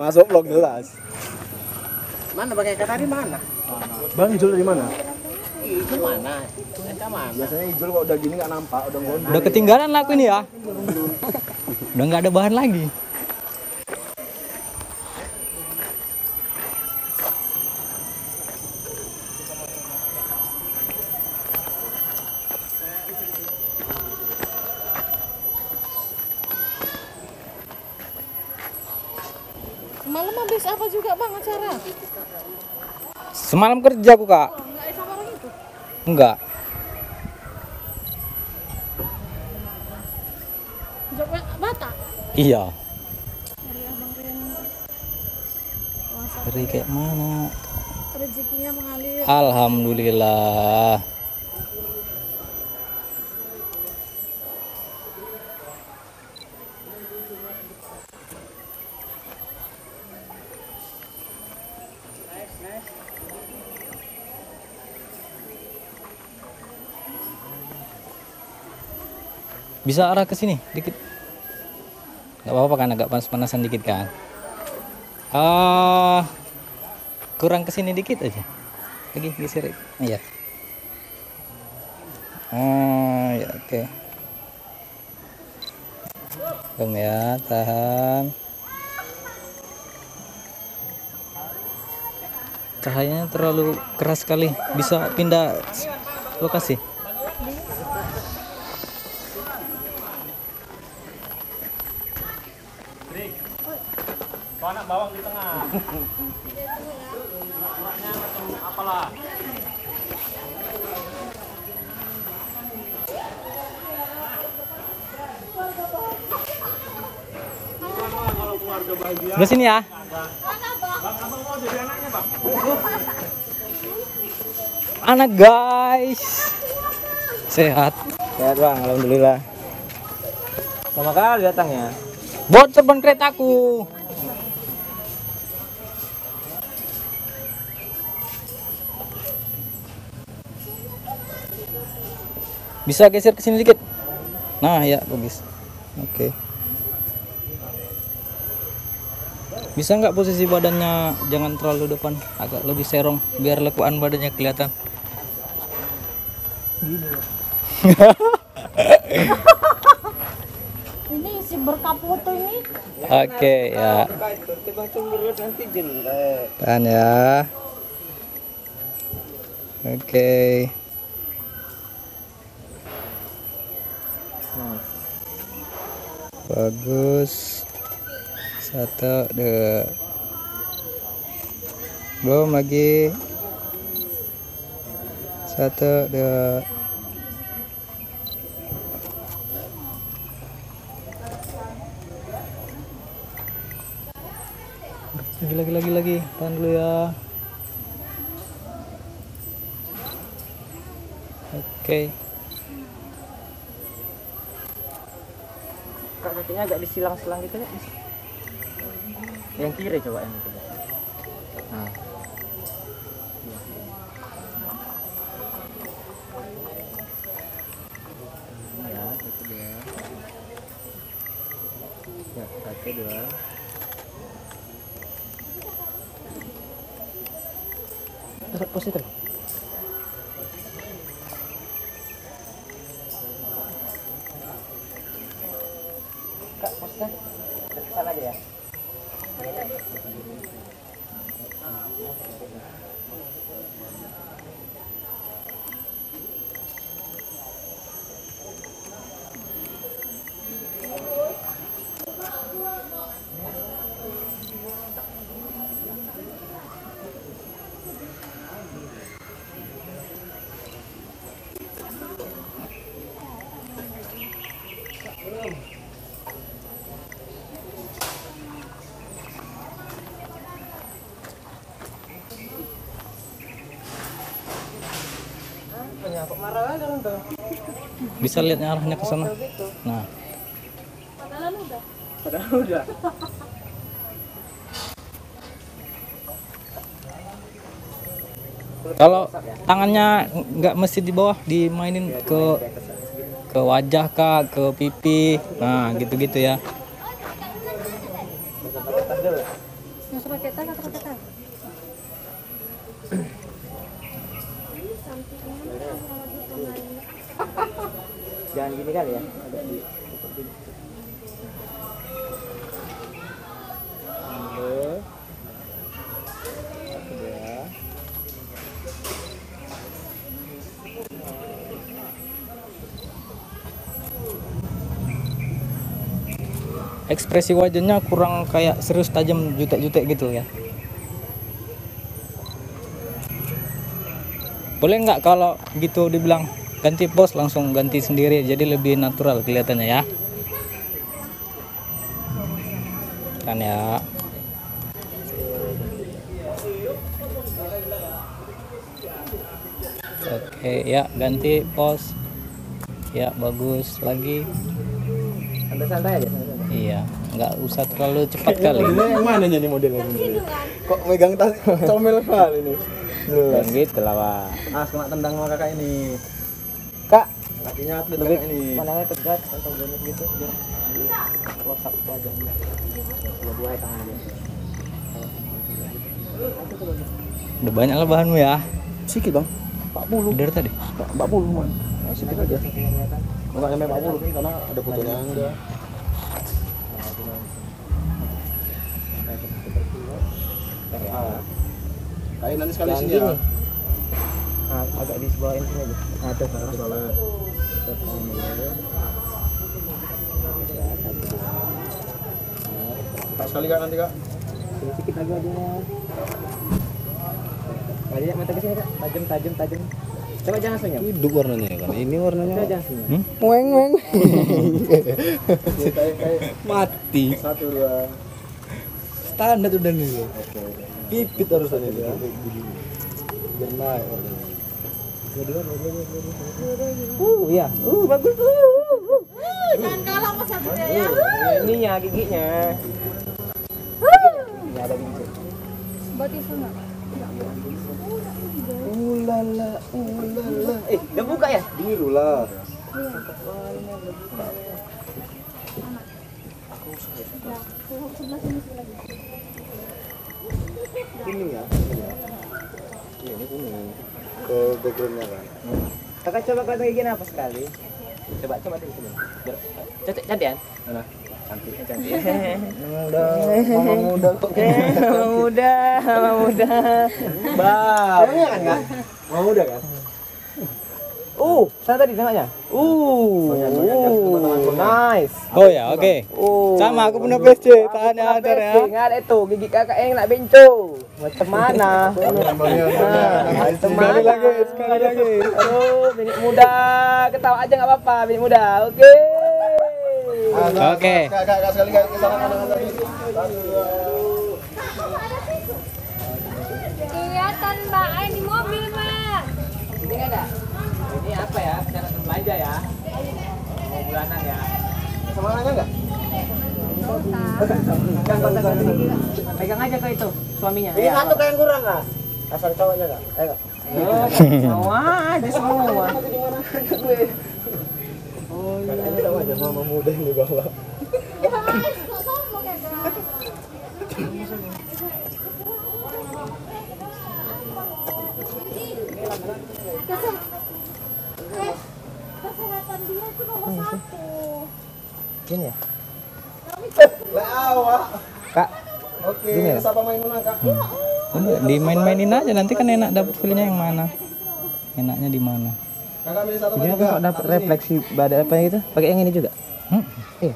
Masuk vlog jelas. Mana pakai kata di mana? Bang Ijul dari mana? Itu mana? Eta mana? Biasanya Ijul kok udah gini nggak nampak, udah gondol. Udah ketinggalan lah aku ini ya. Udah nggak ada bahan lagi. Malam habis apa juga bang acara? Semalam kerja aku kak. Oh, enggak itu. Batak. Iya. Dari Dari kayak mana? rezekinya mengalir. Alhamdulillah. Bisa arah ke sini dikit. Gak apa-apa kan agak panas-panasan dikit kan. Ah, kurang ke sini dikit aja. Lagi geser. Iya. Oh, ya oke. Bang ya, tahan. Cahayanya terlalu keras sekali. Bisa pindah lokasi. Sebelah sini ya. Anak guys. Sehat. Sehat bang, alhamdulillah. Lama kali datangnya. Buat terbang keretaku. Bisa geser ke sini dikit. Nah, ya bagus. Oke. Bisa nggak posisi badannya jangan terlalu depan, agak lebih serong biar lekuan badannya kelihatan. Ini si berkaputu ini. Oke, ya. Tiba cemberut nanti jelek. Bagus. Satu, dua. Belum lagi. Satu, dua. Lagi, lagi, lagi, lagi. Tahan dulu ya. Oke. Kak kakinya agak disilang-silang gitu ya. Yang kiri coba yang kiri. Nah. Ya, satu dua. Ya, satu dua. Terus positif. Tuh. Bisa lihat arahnya ke sana. Nah, Padahal udah. Padahal udah. kalau tangannya nggak mesti di bawah, dimainin ke ke wajah kak, ke pipi. Nah, gitu-gitu ya. pakai tas dulu. Yang pakai tas atau pakai tas? Jangan gini kali ya. Ekspresi wajahnya kurang kayak serius tajam jutek-jutek gitu ya boleh nggak kalau gitu dibilang ganti pos langsung ganti sendiri jadi lebih natural kelihatannya ya kan ya oke ya ganti pos ya bagus lagi Santai-santai aja. iya nggak usah terlalu cepat kali yang mana nih modelnya? Kok megang tas comel kali ini? Jangan gitu lah, Pak. Ah, kena tendang sama kakak ini. Kak, Kakinya atlet lebih ini. pandangnya tegak atau banyak gitu biar close wajahnya. Dua dua tangan aja. udah banyak lah bahanmu ya Sikit bang. 40. dari tadi 40 man. Ah, Sikit aja. Enggak nyampe 40 karena ada fotonya enggak. Ah. Kain nanti sekali sini ya. Gini. Ah, agak di sebelah ini aja. Ada salah. Soalnya Pas sekali kak nanti kak. Sedikit lagi wajahnya. Wajahnya mata ke sini, Kak. Tajam, tajam, tajam. Coba jangan senyum. Hidup warnanya kan. Ini warnanya. Coba jangan senyum. Hmm? Weng weng. mati. Satu dua. Standar udah nih. Oke. Pipit harus ada ya. Biar naik. Uh, iya. Uh, bagus. Uh, uh, uh. Jangan kalah sama satunya ya. Ininya giginya. Ini ada gigi. Itu nggak? Ulala, ulala. Eh, udah buka ya? Biru lah. Sebelah sini lagi. Kuning ya. Kuning ya. Iya ini kuning. Ke backgroundnya kan. Kakak coba kata gigi apa sekali? Coba coba di sini. Cantik cantik kan? Mana? Cantik cantik. Udah, mama muda kok. Mama muda, mama muda. Kan kak? Mama muda kan? Uh, sana tadi tengahnya. Uh, uh, nice. oh ya oke Uh. sama aku punya PC tahan ya ntar ya ada itu gigi kakak yang nak benco. Macam mana? Nah, sekali lagi sekali lagi Aduh, binik muda. Ketawa aja nggak apa-apa, binik muda. Oke. Oke. Kak, kak, kak, sekali kak, ke sana kanan tadi. Kelihatan mbak, di mobil mbak. Ini ada. Ini apa ya? Cara belanja ya. Mau bulanan ya. Sama anaknya enggak? Pegang aja ke itu suaminya. Ini Ya. satu kayak yang kurang kak. Asal cowoknya kak. Ayo kak. Oh, aja semua. Oh iya. Ini sama aja mama muda yang di bawah. Kesem- eh, Kesehatan dia itu nomor satu. Gini ya. Kak, Oke, Gini ya? siapa kak? Udah, dimain-mainin aja nanti kan enak dapat feelnya yang mana enaknya di mana Kakak milih satu dapat refleksi badan apa gitu? Pakai yang ini juga? Hmm? Iya.